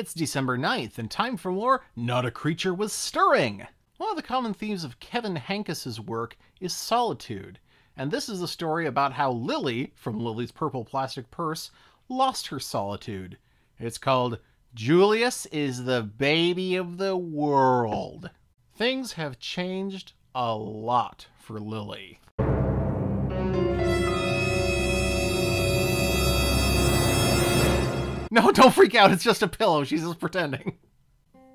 It's December 9th, and time for more Not a Creature Was Stirring. One of the common themes of Kevin Henkes's work is solitude, and this is a story about how Lily, from Lily's Purple Plastic Purse, lost her solitude. It's called Julius is the Baby of the World. Things have changed a lot for Lily. No, don't freak out. It's just a pillow. She's just pretending.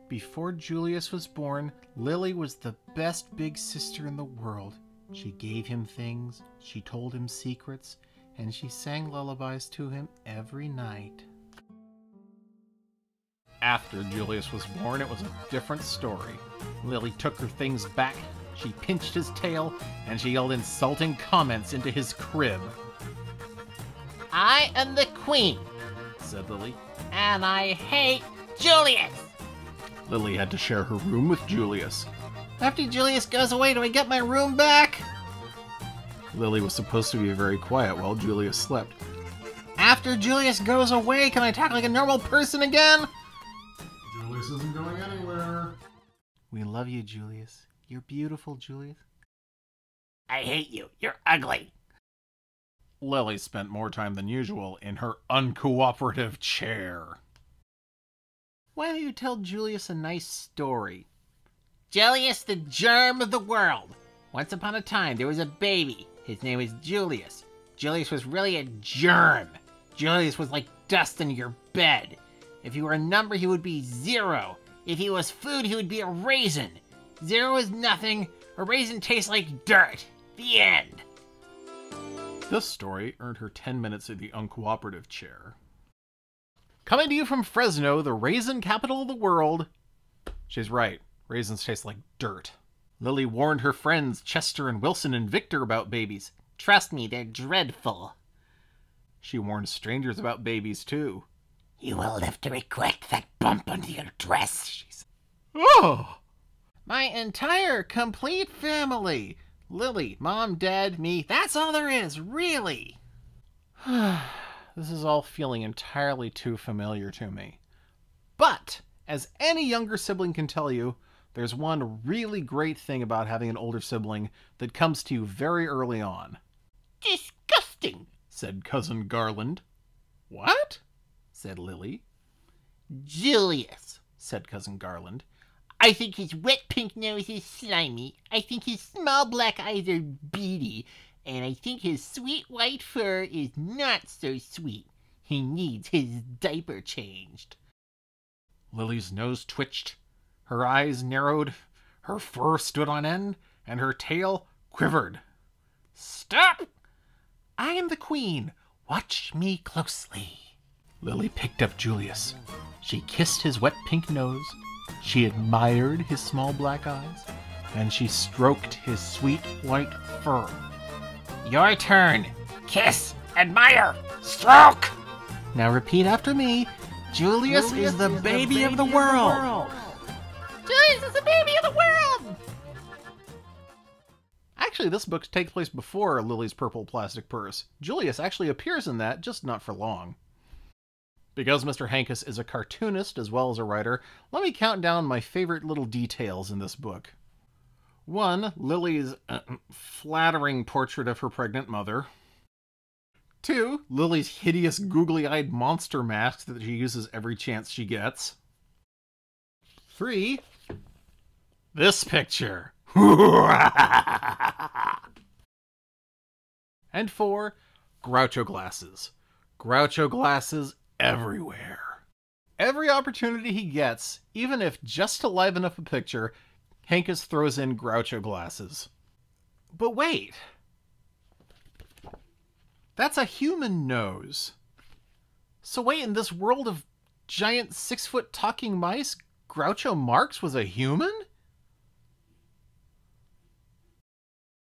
Before Julius was born, Lily was the best big sister in the world. She gave him things, she told him secrets, and she sang lullabies to him every night. After Julius was born, it was a different story. Lily took her things back, she pinched his tail, and she yelled insulting comments into his crib. I am the queen, Said Lily. and I hate Julius. Lily had to share her room with Julius. After Julius goes away, do I get my room back? Lily was supposed to be very quiet while Julius slept. After Julius goes away, can I talk like a normal person again? Julius isn't going anywhere. We love you, Julius. You're beautiful, Julius. I hate you. You're ugly. Lily spent more time than usual in her uncooperative chair. Why don't you tell Julius a nice story? Julius, the germ of the world. Once upon a time, there was a baby. His name was Julius. Julius was really a germ. Julius was like dust in your bed. If he were a number, he would be zero. If he was food, he would be a raisin. Zero is nothing. A raisin tastes like dirt. The end. This story earned her 10 minutes in the uncooperative chair. Coming to you from Fresno, the raisin capital of the world. She's right. Raisins taste like dirt. Lily warned her friends Chester and Wilson and Victor about babies. Trust me, they're dreadful. She warned strangers about babies too. You will live to regret that bump under your dress, she said. Oh! My entire complete family. Lily, mom, dad, me. That's all there is, really. this is all feeling entirely too familiar to me. But, as any younger sibling can tell you, there's one really great thing about having an older sibling that comes to you very early on, Disgusting, said Cousin Garland. What? said Lily. Julius. Said Cousin Garland. I think his wet pink nose is slimy. I think his small black eyes are beady. And I think his sweet white fur is not so sweet. He needs his diaper changed. Lily's nose twitched, her eyes narrowed, her fur stood on end, and her tail quivered. Stop! I am the queen. Watch me closely. Lily picked up Julius. She kissed his wet pink nose, she admired his small black eyes, and she stroked his sweet white fur. Your turn. Kiss, admire, stroke. Now repeat after me. Julius, is, the, baby of the world. Julius is the baby of the world. Actually, this book takes place before Lily's Purple Plastic Purse. Julius actually appears in that, just not for long. Because Mr. Henkes is a cartoonist as well as a writer, let me count down my favorite little details in this book. One, Lily's uh, flattering portrait of her pregnant mother. Two, Lily's hideous googly eyed monster mask that she uses every chance she gets. Three, this picture. and four, Groucho glasses. Groucho glasses everywhere. Every opportunity he gets, even if just to liven up a picture, Henkes throws in Groucho glasses. But wait. That's a human nose. So wait, in this world of giant six foot talking mice, Groucho Marx was a human?